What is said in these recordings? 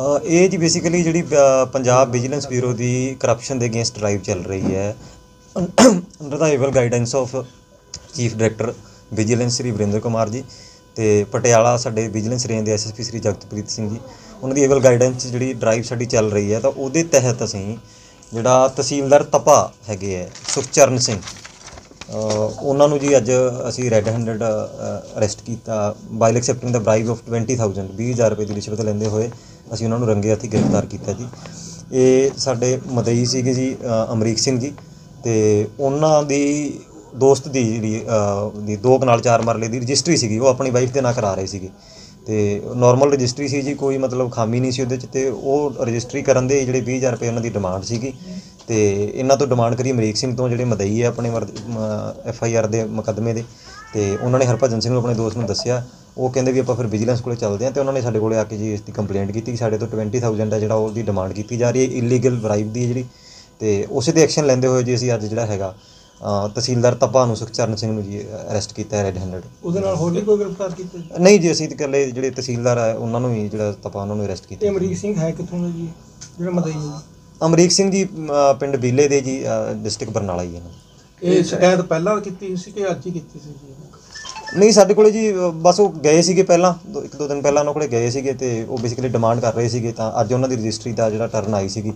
ਇਹ ਜੀ ਬੇਸਿਕਲੀ ਜਿਹੜੀ ਪੰਜਾਬ ਵਿਜੀਲੈਂਸ ਬਿਊਰੋ ਦੀ ਕਰਪਸ਼ਨ ਦੇ ਅਗੇਂਸਟ ਡਰਾਈਵ ਚੱਲ ਰਹੀ ਹੈ। Under the able guidance of chief director vigilance Shri Varinder Kumar ji ਤੇ ਪਟਿਆਲਾ ਸਾਡੇ ਵਿਜੀਲੈਂਸ ਰੇਂਜ ਦੇ ਐਸਐਸਪੀ ਸ੍ਰੀ ਜਗਤਪ੍ਰੀਤ ਸਿੰਘ ਜੀ, ਉਹਨਾਂ ਦੀ ਏਵਲ ਗਾਈਡੈਂਸ ਜਿਹੜੀ ਡਰਾਈਵ ਸਾਡੀ ਚੱਲ ਰਹੀ ਹੈ, ਤਾਂ ਉਹਦੇ ਤਹਿਤ ਅਸੀਂ ਜਿਹੜਾ ਤਹਿਸੀਲਦਾਰ ਤਪਾ ਹੈਗੇ ਹੈ, ਸੁਖਚਰਨ ਸਿੰਘ ਉਹਨਾਂ ਨੂੰ ਜੀ ਅੱਜ ਅਸੀਂ ਰੈੱਡ ਹੈਂਡਡ ਅਰੈਸਟ ਕੀਤਾ। ਬਾਈਲ ਐਕਸੈਪਟਿੰਗ ਦਾ ਬ੍ਰਾਈਬ ਆਫ 20000 20000 ਰੁਪਏ ਦੀ ਰਿਸ਼ਵਤ ਲੈਂਦੇ ਹੋਏ ਅਸੀਂ ਉਹਨਾਂ ਨੂੰ ਰੰਗੇ ਹੱਥੀ ਗ੍ਰਿਫਤਾਰ ਕੀਤਾ ਜੀ। ਇਹ ਸਾਡੇ ਮਦਈ ਸੀਗੇ ਜੀ ਅਮਰੀਕ ਸਿੰਘ ਜੀ ਤੇ ਉਹਨਾਂ ਦੀ ਦੋਸਤ ਦੀ ਜਿਹੜੀ ਦੀ ਦੋ ਕਨਾਲ ਚਾਰ ਮਰਲੇ ਦੀ ਰਜਿਸਟਰੀ ਸੀਗੀ, ਉਹ ਆਪਣੀ ਵਾਈਫ ਦੇ ਨਾਂ ਕਰਾ ਰਹੇ ਸੀਗੇ। ਤੇ ਨਾਰਮਲ ਰਜਿਸਟਰੀ ਸੀ ਜੀ, ਕੋਈ ਮਤਲਬ ਖਾਮੀ ਨਹੀਂ ਸੀ ਉਹਦੇ ਚ ਤੇ ਉਹ ਰਜਿਸਟਰੀ ਕਰਨ ਦੇ ਜਿਹੜੇ 20000 ਰੁਪਏ ਉਹਨਾਂ ਦੀ ਡਿਮਾਂਡ ਸੀਗੀ। ਤੇ ਇਹਨਾਂ ਤੋਂ ਡਿਮਾਂਡ ਕਰੀ ਅਮਰੀਕ ਸਿੰਘ ਤੋਂ ਜਿਹੜੇ ਮਦਈ ਹੈ ਆਪਣੇ ਐਫ ਆਈ ਆਰ ਦੇ ਮੁਕੱਦਮੇ ਦੇ। ਤੇ ਉਹਨਾਂ ਨੇ ਹਰਭਜਨ ਸਿੰਘ ਨੂੰ ਆਪਣੇ ਦੋਸਤ ਨੂੰ ਦੱਸਿਆ ਉਹ ਕਹਿੰਦੇ ਵੀ ਆਪਾਂ ਫਿਰ ਵਿਜੀਲੈਂਸ ਕੋਲੇ ਚੱਲਦੇ ਹਾਂ ਤੇ ਉਹਨਾਂ ਨੇ ਸਾਡੇ ਕੋਲੇ ਆ ਕੇ ਜੀ ਇਸ ਦੀ ਕੰਪਲੇਂਟ ਕੀਤੀ ਕਿ ਸਾਡੇ ਤੋਂ 20000 ਹੈ ਜਿਹੜਾ ਉਹਦੀ ਡਿਮਾਂਡ ਕੀਤੀ ਜਾ ਰਹੀ ਹੈ ਇਲੀਗਲ ਬ੍ਰਾਈਬ ਦੀ ਜਿਹੜੀ ਤੇ ਉਸੇ ਤੇ ਐਕਸ਼ਨ ਲੈਂਦੇ ਹੋਏ ਜੀ ਅਸੀਂ ਅੱਜ ਜਿਹੜਾ ਹੈਗਾ ਤਹਿਸੀਲਦਾਰ ਤਪਾ ਨੂੰ ਸੁਖਚਰਨ ਸਿੰਘ ਨੂੰ ਜੀ ਅਰੈਸਟ ਕੀਤਾ ਹੈ ਰੈੱਡ ਹੈਂਡਡ ਉਹਦੇ ਨਾਲ ਹੋਰ ਵੀ ਕੋਈ ਗ੍ਰਿਫਤਾਰ ਕੀਤਾ? ਨਹੀਂ ਜੀ ਅਸੀਂ ਤਾਂ ਇਕੱਲੇ ਜਿਹੜੇ ਤਹਿਸੀਲਦਾਰ ਹੈ ਉਹਨਾਂ ਨੂੰ ਹੀ ਜਿਹੜਾ ਤਪਾ ਉਹਨਾਂ ਨੂੰ ਅਰੈਸਟ ਕੀਤਾ ਅਮਰੀਕ ਸਿੰਘ ਹੈ ਕਿੱਥੋਂ ਦਾ ਜੀ ਜਿਹੜਾ ਮਦਈ ਹੈ ਅਮਰੀਕ ਸਿੰਘ ਜੀ ਪਿੰਡ ਬੀਲੇ ਦੇ ਜੀ ਡਿਸਟ੍ਰਿਕਟ ਬਰਨਾਲਾ ਹੀ ਹੈ ਦਾ। ਇਹ ਸ਼ਿਕਾਇਤ ਪਹਿਲਾਂ ਕੀਤੀ ਸੀ ਕਿ ਅੱਜ ਹੀ ਕੀਤੀ ਸੀ ਜੀ? ਨਹੀਂ ਸਾਡੇ ਕੋਲੇ ਜੀ ਬਸ ਉਹ ਗਏ ਸੀਗੇ ਪਹਿਲਾਂ ਦੋ- ਇੱਕ ਦੋ ਦਿਨ ਪਹਿਲਾਂ ਉਹਨਾਂ ਕੋਲੇ ਗਏ ਸੀਗੇ ਤੇ ਉਹ ਬੇਸਿਕਲੀ ਡਿਮਾਂਡ ਕਰ ਰਹੇ ਸੀਗੇ ਤਾਂ ਅੱਜ ਉਹਨਾਂ ਦੀ ਰਜਿਸਟਰੀ ਦਾ ਜਿਹੜਾ ਟਰਨ ਆਈ ਸੀਗੀ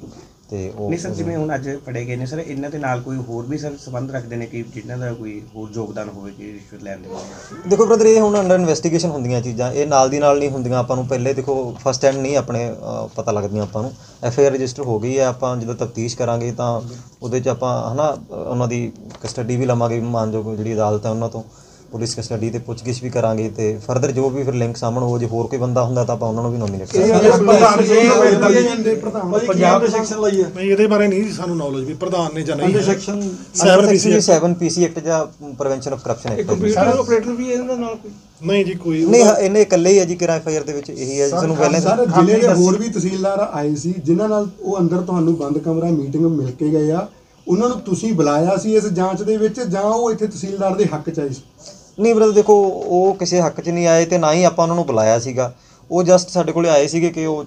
ਤੇ ਉਹ ਨਹੀਂ ਸਰ ਜਿਵੇਂ ਹੁਣ ਅੱਜ ਫੜੇ ਗਏ ਨੇ ਸਰ ਇਹਨਾਂ ਦੇ ਨਾਲ ਕੋਈ ਹੋਰ ਵੀ ਸਰ ਸੰਬੰਧ ਰੱਖਦੇ ਨੇ ਕਿ ਜਿਨ੍ਹਾਂ ਦਾ ਕੋਈ ਹੋਰ ਯੋਗਦਾਨ ਹੋਵੇ ਕਿ ਰਿਸ਼ਵਤ ਲੈਣ ਦੇ ਵਿੱਚ ਦੇਖੋ ਬ੍ਰਦਰ ਇਹ ਹੁਣ ਅੰਡਰ ਇਨਵੈਸਟੀਗੇਸ਼ਨ ਹੁੰਦੀਆਂ ਚੀਜ਼ਾਂ ਇਹ ਨਾਲ ਦੀ ਨਾਲ ਨਹੀਂ ਹੁੰਦੀਆਂ ਆਪਾਂ ਨੂੰ ਪਹਿਲੇ ਦੇਖੋ ਫਸਟ ਹੈਂਡ ਨਹੀਂ ਆਪਣੇ ਅ, ਪਤਾ ਲੱਗਦੀਆਂ ਆਪਾਂ ਨੂੰ। ਐਫ ਆਈ ਆਰ ਰਜਿਸਟਰ ਹੋ ਗਈ ਹੈ ਆਪਾਂ ਜਦੋਂ ਤਫਤੀਸ਼ ਕਰਾਂਗੇ ਤਾਂ ਉਹਦੇ 'ਚ ਆਪਾਂ ਹਨਾ ਅ, ਉਹਨਾਂ ਦੀ ਕਸਟਡੀ ਵੀ ਲਵਾਂਗੇ ਮਾਨਯੋਗ ਜਿਹੜੀ ਅਦਾਲਤ ਹੈ ਉਹਨਾਂ ਤੋਂ ਪੁਲਿਸ ਕਸਟਡੀ ਤੇ ਪੁੱਛਗਿੱਛ ਵੀ ਕਰਾਂਗੇ ਤੇ ਫਰਦਰ ਜੋ ਵੀ ਫਿਰ ਲਿੰਕ ਸਾਹਮਣੇ ਹੋ ਜੇ ਹੋਰ ਕੋਈ ਬੰਦਾ ਹੁੰਦਾ ਤਾਂ ਆਪਾਂ ਉਹਨਾਂ ਨੂੰ ਵੀ ਨੋਮੀਨੇਟ ਕਰਾਂਗੇ। ਪੰਜਾਬ ਦੇ ਸੈਕਸ਼ਨ ਲਈ ਹੈ? ਨਹੀਂ ਇਹਦੇ ਬਾਰੇ ਨਹੀਂ ਸਾਨੂੰ ਨੌਲੇਜ ਵੀ ਪ੍ਰਧਾਨ ਨੇ ਜਾਂ ਨਹੀਂ section Seven PC 7 PC act ਜਾਂ prevention of corruption act computer operator ਵੀ ਇਹਦੇ ਨਾਲ ਕੋਈ? ਨਹੀਂ ਜੀ ਕੋਈ ਨਹੀਂ ਇਹਨੇ ਇਕੱਲੇ ਹੀ ਹੈ ਜੀ ਕਿਰਾ ਐਫ ਆਈ ਆਰ ਦੇ ਵਿੱਚ ਇਹੀ ਹੈ ਜਿਸ ਨੂੰ ਪਹਿਲਾਂ ਸਰ ਜ਼ਿਲ੍ਹੇ ਦੇ ਹੋਰ ਵੀ ਤਹਿਸੀਲਦਾਰ ਆਏ ਸੀ ਜਿਨ੍ਹਾਂ ਨਾਲ ਉਹ ਅੰਦਰ ਤੁਹਾਨੂੰ ਬੰਦ ਕਮਰਾ ਮੀਟਿੰਗ ਮਿਲ ਕੇ ਗਏ ਆ। ਉਹਨਾਂ ਨੂੰ ਤੁਸੀਂ ਬੁਲਾਇਆ ਸੀ ਇਸ ਜਾਂਚ ਦੇ ਵਿੱਚ ਜਾਂ ਉਹ ਇੱਥੇ ਤਹਿਸੀਲਦਾਰ ਦੇ ਹੱਕ ਚ ਆਏ ਸੀ? ਨਹੀਂ ਬ੍ਰਦਰ ਦੇਖੋ, ਉਹ ਕਿਸੇ ਹੱਕ 'ਚ ਨਹੀਂ ਆਏ ਤੇ ਨਾ ਹੀ ਆਪਾਂ ਉਹਨਾਂ ਨੂੰ ਬੁਲਾਇਆ ਸੀਗਾ। ਉਹ ਜਸਟ ਸਾਡੇ ਕੋਲੇ ਆਏ ਸੀਗੇ ਕਿ ਉਹ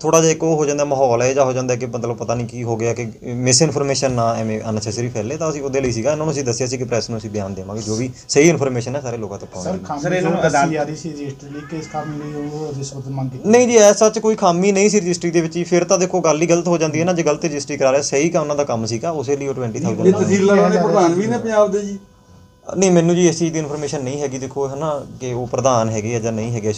ਥੋੜਾ ਜਿਹਾ ਇੱਕ ਉਹ ਹੋ ਜਾਂਦਾ ਮਾਹੌਲ ਹੈ ਜਾਂ ਹੋ ਜਾਂਦਾ ਕਿ ਮਤਲਬ ਪਤਾ ਨਹੀਂ ਕੀ ਹੋ ਗਿਆ ਕਿ ਮਿਸ ਇਨਫੋਰਮੇਸ਼ਨ ਨਾ ਐਵੇਂ ਅਨਸੈਸਰੀ ਫੈਲੇ ਤਾਂ ਅਸੀਂ ਉਹਦੇ ਲਈ ਸੀਗਾ ਇਹਨਾਂ ਨੂੰ ਅਸੀਂ ਦੱਸਿਆ ਸੀ ਕਿ ਪ੍ਰੈਸ ਨੂੰ ਅਸੀਂ ਬਿਆਨ ਦੇਵਾਂਗੇ ਜੋ ਵੀ ਸਹੀ ਇਨਫੋਰਮੇਸ਼ਨ ਹੈ ਸਾਰੇ ਲੋਕਾਂ ਤੱਕ ਪਹੁੰਚਾਂਗੇ ਸਰ ਇਹਨਾਂ ਨੂੰ ਅਦਾਲਤ ਯਾਰੀ ਸੀ ਰਜਿਸਟਰ ਲਈ ਕੇਸ ਕੰਮ ਲਈ ਉਹ ਰਿਸ਼ਵਤ ਮੰਗ ਕੀਤੀ ਨਹੀਂ ਜੀ ਐਸਾ ਚ ਕੋਈ ਖਾਮੀ ਨਹੀਂ ਸੀ ਰਜਿਸਟਰੀ ਦੇ ਵਿੱਚ ਹੀ ਫਿਰ ਤਾਂ ਦੇਖੋ ਗੱਲ ਹੀ ਗਲਤ ਹੋ ਜਾਂਦੀ ਹੈ ਨਾ ਜੇ ਗਲਤ ਰਜਿਸਟਰੀ ਕਰਾ ਰਿਹਾ ਸਹੀ ਕਾ ਉਹਨਾਂ ਦਾ ਕੰਮ ਸੀਗਾ ਉਸੇ ਲਈ ਉਹ 20000 ਤਹਿਸੀਲਦਾਰਾਂ ਦੇ ਪ੍ਰਧਾਨ ਵੀ ਨੇ ਪੰਜਾਬ ਦੇ ਜੀ। ਨਹੀਂ ਮੈਨੂੰ ਜੀ ਇਸ ਚੀਜ਼ ਦੀ ਇਨਫੋਰਮੇਸ਼ਨ ਨਹੀਂ ਹੈਗੀ ਦੇਖੋ ਹਨਾ ਕਿ ਉਹ ਪ੍ਰਧਾਨ ਹੈਗੇ ਆ ਜਾਂ ਨਹੀਂ ਹੈਗੇ